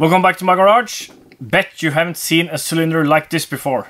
Welcome back to my garage. Bet you haven't seen a cylinder like this before.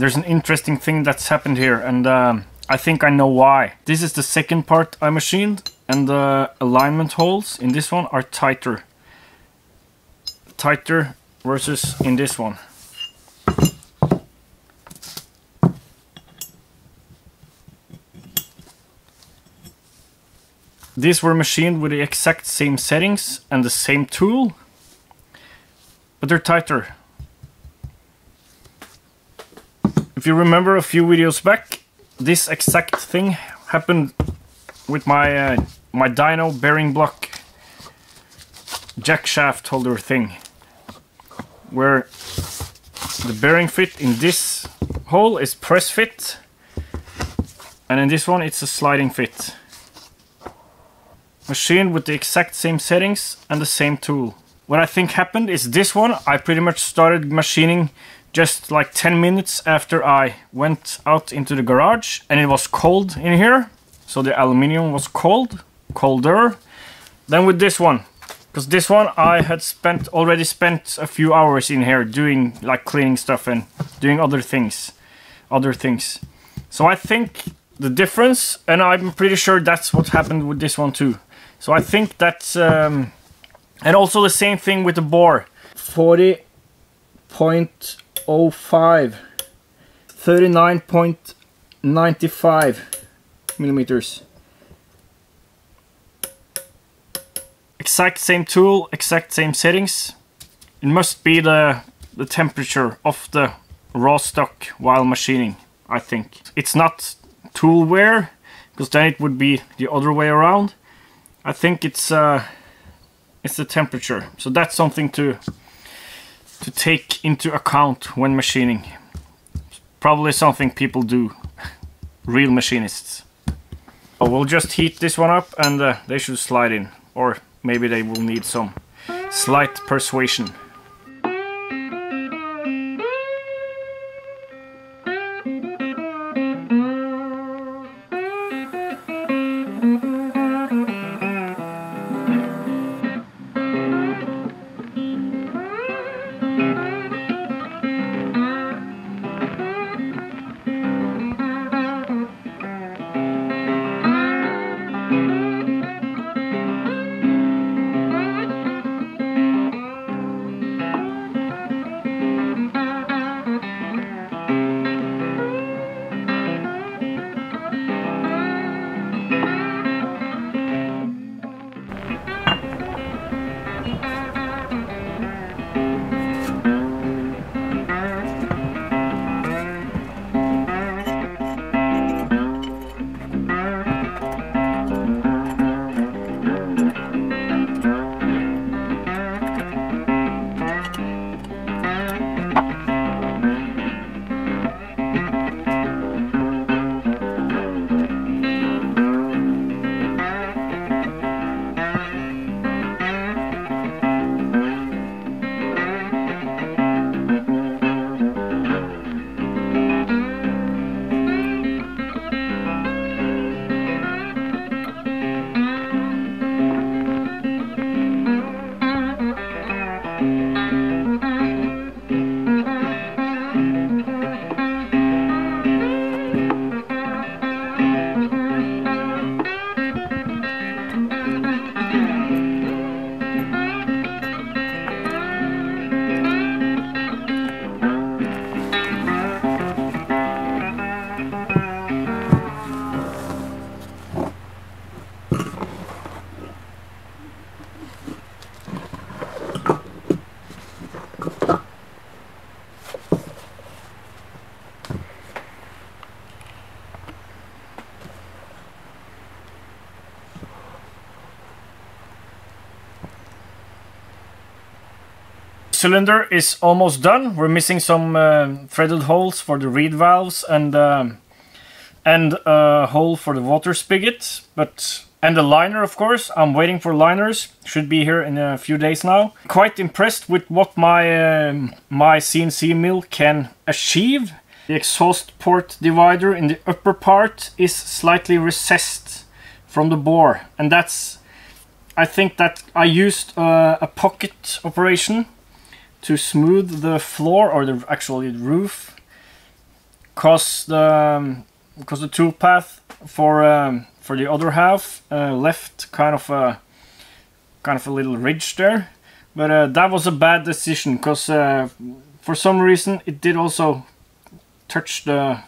There's an interesting thing that's happened here and um, I think I know why. This is the second part I machined and the alignment holes in this one are tighter. Tighter versus in this one. These were machined with the exact same settings and the same tool, but they're tighter. If you remember a few videos back, this exact thing happened with my uh, my dyno bearing block jack shaft holder thing, where the bearing fit in this hole is press fit, and in this one it's a sliding fit. Machined with the exact same settings and the same tool. What I think happened is this one, I pretty much started machining just like 10 minutes after I went out into the garage and it was cold in here. So the aluminium was cold, colder. than with this one, because this one I had spent already spent a few hours in here doing like cleaning stuff and doing other things other things so I think the difference and I'm pretty sure that's what happened with this one too so I think that's um, and also the same thing with the bore 40.05 39.95 millimeters exact same tool, exact same settings. It must be the, the temperature of the raw stock while machining, I think. It's not tool wear, because then it would be the other way around. I think it's uh, it's the temperature. So that's something to to take into account when machining. Probably something people do, real machinists. So we'll just heat this one up and uh, they should slide in. Or maybe they will need some slight persuasion. Cylinder is almost done. We're missing some uh, threaded holes for the reed valves and um, and a hole for the water spigot, but and the liner of course. I'm waiting for liners. Should be here in a few days now. Quite impressed with what my uh, my CNC mill can achieve. The exhaust port divider in the upper part is slightly recessed from the bore and that's I think that I used uh, a pocket operation to smooth the floor or the actually roof cause the because um, the tool path for um, for the other half uh, left kind of a kind of a little ridge there. But uh, that was a bad decision because uh, for some reason it did also touch the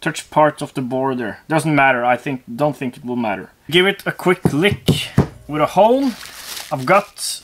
touch part of the border. Doesn't matter. I think don't think it will matter. Give it a quick lick with a hone. I've got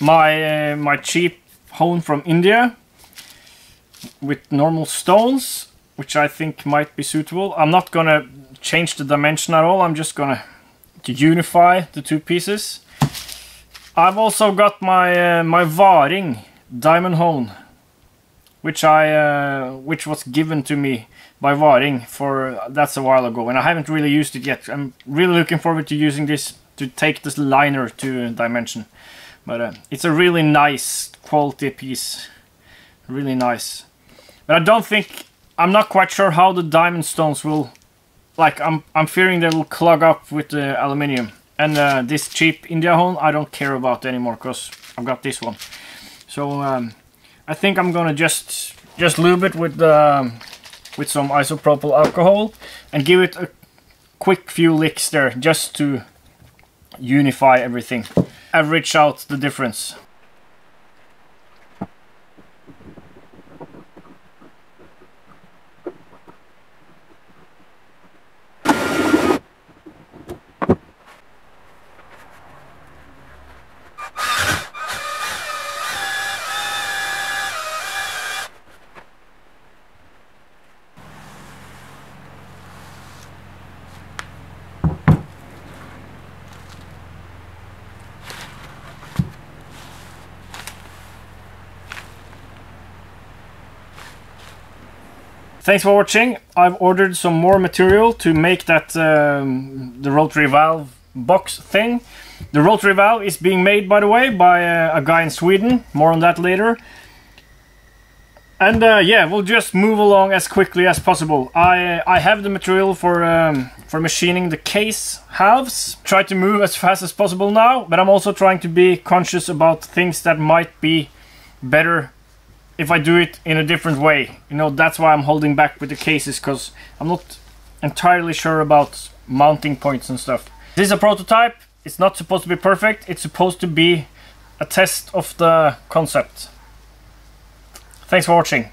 my uh, my cheap hone from India with normal stones which I think might be suitable. I'm not gonna change the dimension at all I'm just gonna to unify the two pieces. I've also got my uh, my Varing diamond hone which I uh, which was given to me by Varing for that's a while ago and I haven't really used it yet. I'm really looking forward to using this to take this liner to dimension. But uh, it's a really nice quality piece. Really nice. But I don't think... I'm not quite sure how the diamond stones will... Like, I'm, I'm fearing they will clog up with the aluminium. And uh, this cheap India hone I don't care about anymore because I've got this one. So um, I think I'm gonna just just lube it with um, with some isopropyl alcohol and give it a quick few licks there just to unify everything. Average out the difference. Thanks for watching. I've ordered some more material to make that um, the rotary valve box thing. The rotary valve is being made, by the way, by uh, a guy in Sweden. More on that later. And uh, yeah, we'll just move along as quickly as possible. I I have the material for um, for machining the case halves. Try to move as fast as possible now, but I'm also trying to be conscious about things that might be better if I do it in a different way. You know, that's why I'm holding back with the cases, because I'm not entirely sure about mounting points and stuff. This is a prototype. It's not supposed to be perfect. It's supposed to be a test of the concept. Thanks for watching.